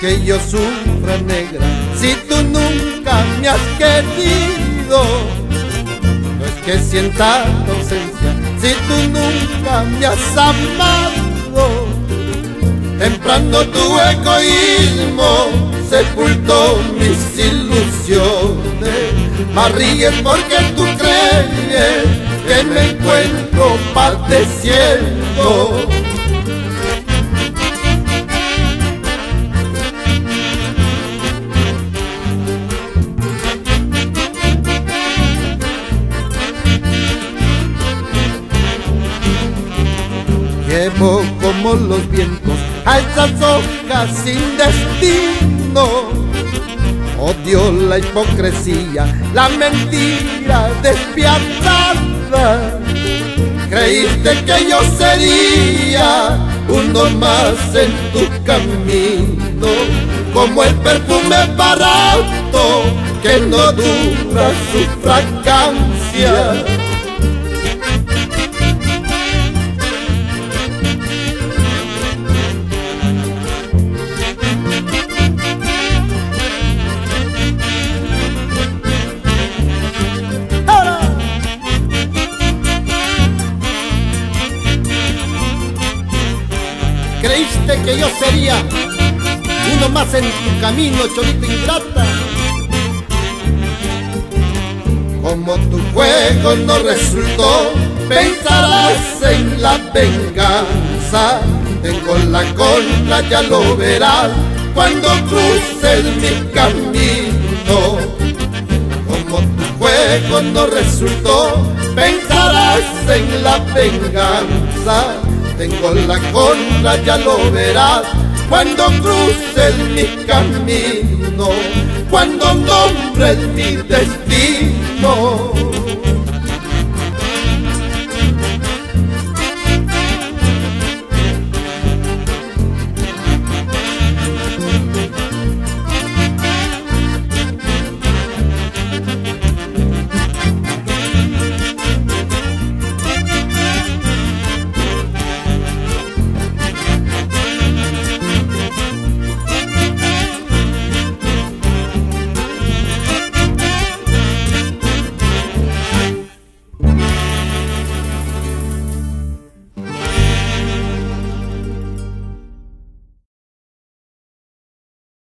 que yo sufra negra si tú nunca me has querido? No es que sienta tu ausencia si tú nunca me has amado. Temprano tu egoísmo sepultó mis ilusiones. Más porque tú crees que me encuentro padeciendo. Como los vientos a esas hojas sin destino. Odio la hipocresía, la mentira despiadada. Creíste que yo sería uno más en tu camino, como el perfume barato que no dura su fragancia. Creíste que yo sería uno más en tu camino, cholita ingrata. Como tu juego no resultó, pensarás en la venganza. Tengo la contra, ya lo verás cuando cruces mi camino. Como tu juego no resultó, pensarás en la venganza tengo la contra, ya lo verás cuando cruces mi camino, cuando nombres mi destino.